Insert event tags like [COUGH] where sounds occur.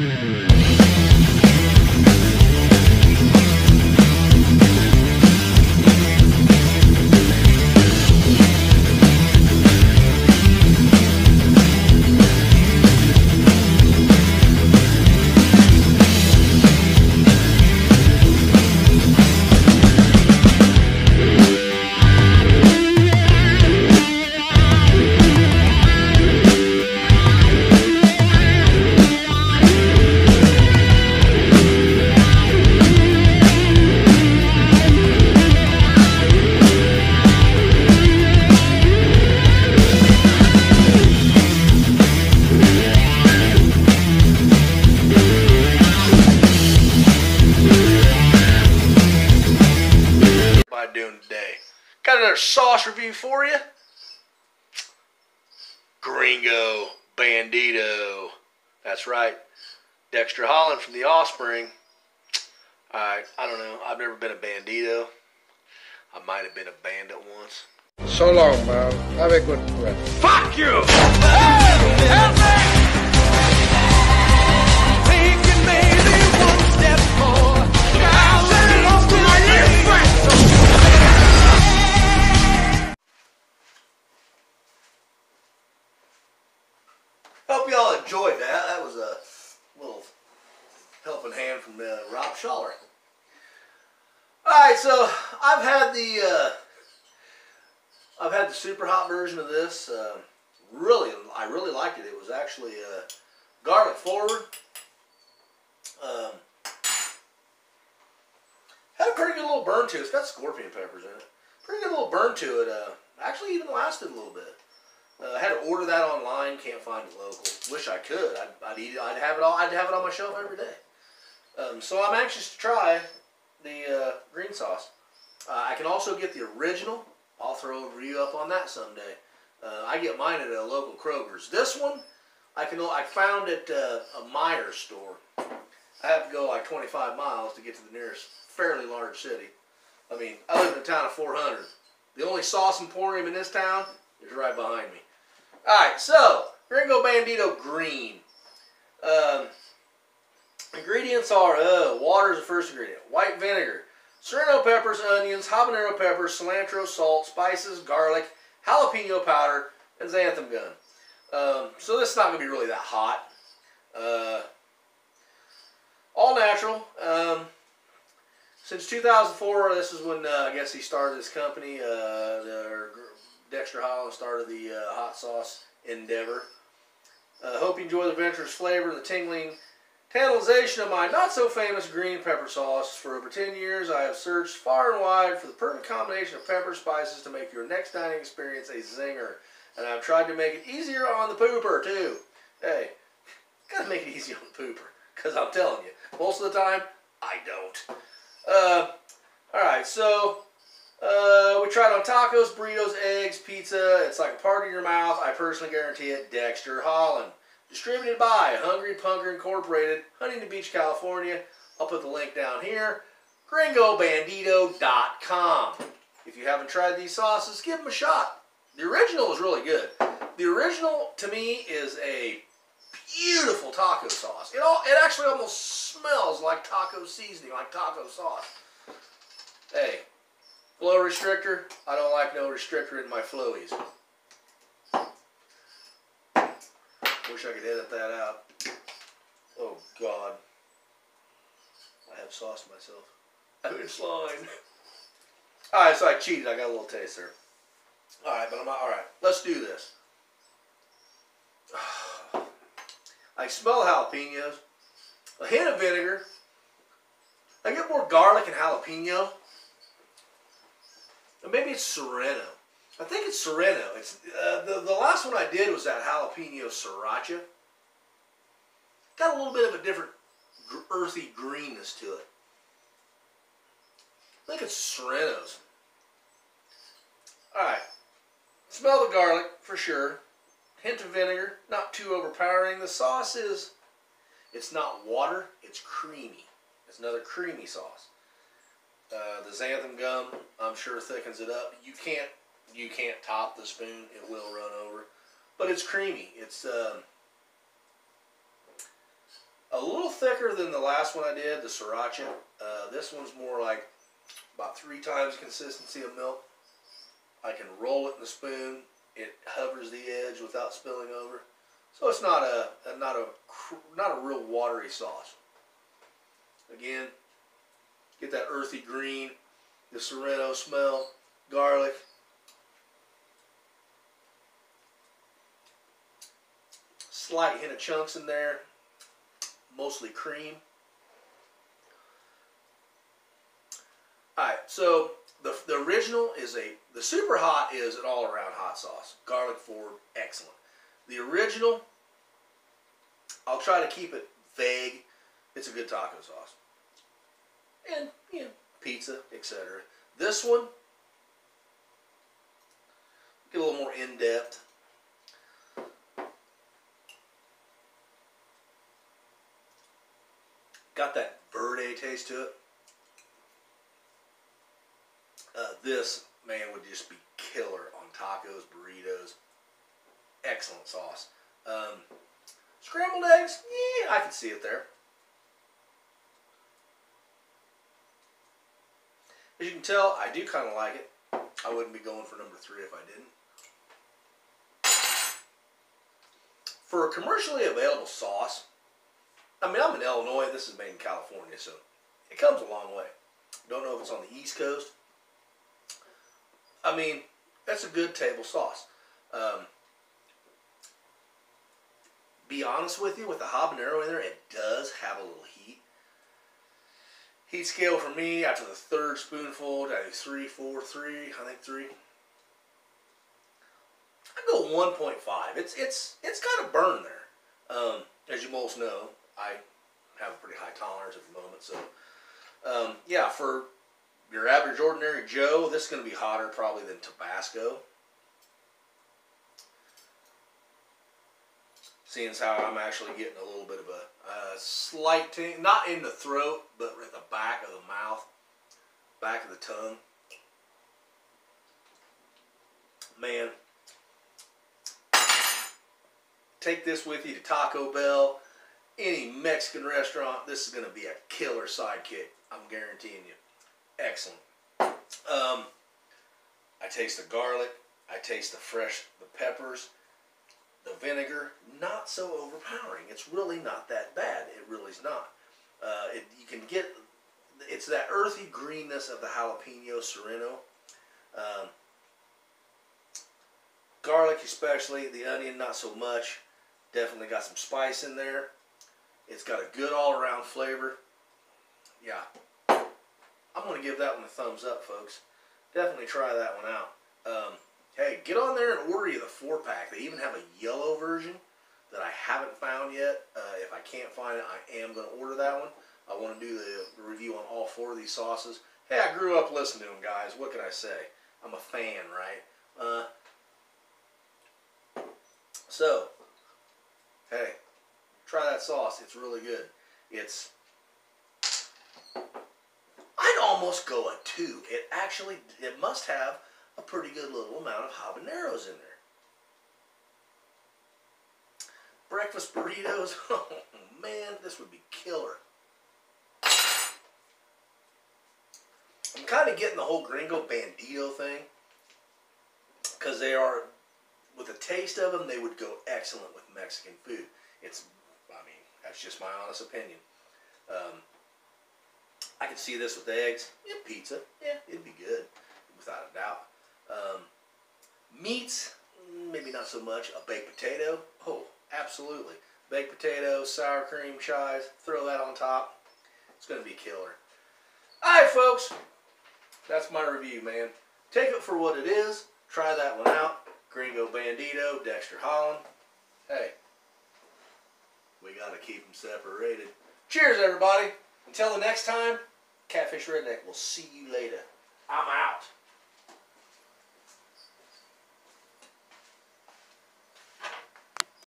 by sauce for you. Gringo Bandito. That's right. Dexter Holland from the Offspring. I I don't know. I've never been a bandito. I might have been a bandit once. So long, man. Have a good rest. Fuck you! Hope helping hand from uh, Rob Schaller. All right, so I've had the uh, I've had the super hot version of this. Uh, really, I really liked it. It was actually uh, garlic forward. Um, had a pretty good little burn to it. It's got scorpion peppers in it. Pretty good little burn to it. Uh, actually, even lasted a little bit. Uh, I had to order that online. Can't find it local. Wish I could. I'd, I'd eat it. I'd have it all. I'd have it on my shelf every day. Um, so I'm anxious to try the uh, green sauce. Uh, I can also get the original. I'll throw a review up on that someday. Uh, I get mine at a local Kroger's. This one, I can. I found at uh, a Meijer store. I have to go like 25 miles to get to the nearest fairly large city. I mean, I live in a town of 400. The only sauce emporium in this town is right behind me. All right, so Gringo Bandito Green. Um, ingredients are uh, water is the first ingredient, white vinegar, serrano peppers, onions, habanero peppers, cilantro, salt, spices, garlic, jalapeno powder, and xanthan gum. Um, so this is not going to be really that hot. Uh, all natural. Um, since 2004, this is when uh, I guess he started this company. Uh, Dexter Holland started the uh, hot sauce endeavor. Uh, hope you enjoy the adventurous flavor, the tingling tantalization of my not so famous green pepper sauce. For over 10 years, I have searched far and wide for the perfect combination of pepper spices to make your next dining experience a zinger. And I've tried to make it easier on the pooper, too. Hey, [LAUGHS] gotta make it easy on the pooper. Because I'm telling you, most of the time, I don't. Uh, Alright, so uh, we tried on tacos, burritos, eggs, pizza. It's like a party in your mouth. I personally guarantee it. Dexter Holland. Distributed by Hungry Punker Incorporated, Huntington Beach, California. I'll put the link down here. GringoBandito.com. If you haven't tried these sauces, give them a shot. The original is really good. The original, to me, is a beautiful taco sauce. It all it actually almost smells like taco seasoning, like taco sauce. Hey, flow restrictor. I don't like no restrictor in my flowies. Wish I could edit that out. Oh God. I have sauce myself. I've been slime. Alright, so I cheated. I got a little taste there. Alright, but I'm not. Alright, let's do this. [SIGHS] I smell jalapenos, a hint of vinegar. I get more garlic and jalapeno. And maybe it's serrano. I think it's serrano. It's uh, the the last one I did was that jalapeno sriracha. Got a little bit of a different earthy greenness to it. I think it's serranos. All right. Smell the garlic for sure. Hint of vinegar, not too overpowering. The sauce is, it's not water, it's creamy. It's another creamy sauce. Uh, the xanthan gum, I'm sure thickens it up. You can't, you can't top the spoon; it will run over. But it's creamy. It's um, a little thicker than the last one I did, the sriracha. Uh, this one's more like about three times consistency of milk. I can roll it in the spoon. It hovers the edge without spilling over. So it's not a, a not a not a real watery sauce. Again, get that earthy green, the serrano smell, garlic. Slight hint of chunks in there, mostly cream. Alright, so the, the original is a, the super hot is an all around hot sauce. Garlic forward, excellent. The original, I'll try to keep it vague. It's a good taco sauce. And, you know, pizza, etc. This one, get a little more in depth. Got that verde taste to it. Uh, this man would just be killer on tacos, burritos. Excellent sauce. Um, scrambled eggs, yeah, I can see it there. As you can tell, I do kind of like it. I wouldn't be going for number three if I didn't. For a commercially available sauce, I mean, I'm in Illinois. This is made in California, so it comes a long way. Don't know if it's on the East Coast. I mean, that's a good table sauce. Um, be honest with you, with the habanero in there, it does have a little heat. Heat scale for me after the third spoonful, I think three, four, three. I think three. I go 1.5. It's it's it's got a burn there. Um, as you most know, I have a pretty high tolerance at the moment. So, um, yeah, for your average ordinary Joe, this is going to be hotter probably than Tabasco. Seeing as how I'm actually getting a little bit of a, a slight ting, not in the throat, but at the back of the mouth, back of the tongue. Man, take this with you to Taco Bell, any Mexican restaurant. This is going to be a killer sidekick. I'm guaranteeing you. Excellent. Um, I taste the garlic. I taste the fresh, the peppers, the vinegar. Not so overpowering. It's really not that bad. It really is not. Uh, it, you can get, it's that earthy greenness of the jalapeno serrano. Um, garlic especially, the onion not so much. Definitely got some spice in there. It's got a good all around flavor. Yeah. I'm going to give that one a thumbs up, folks. Definitely try that one out. Um, hey, get on there and order you the four pack. They even have a yellow version that I haven't found yet. Uh, if I can't find it, I am going to order that one. I want to do the, the review on all four of these sauces. Hey, I grew up listening to them, guys. What can I say? I'm a fan, right? Uh, so, hey, try that sauce. It's really good. It's I'd almost go a two. It actually it must have a pretty good little amount of habaneros in there. Breakfast burritos. [LAUGHS] Oh man, this would be killer. I'm kind of getting the whole gringo bandito thing because they are with the taste of them, they would go excellent with Mexican food. It's, I mean, that's just my honest opinion. Um, I could see this with eggs. Pizza. Yeah, it'd be good, without a doubt. Um, meats, maybe not so much. A baked potato. Oh, absolutely. Baked potato, sour cream, chives. Throw that on top. It's going to be killer. All right, folks. That's my review, man. Take it for what it is. Try that one out. Gringo Bandito, Dexter Holland. Hey, we got to keep them separated. Cheers, everybody. Until the next time, Catfish Redneck will see you later. I'm out.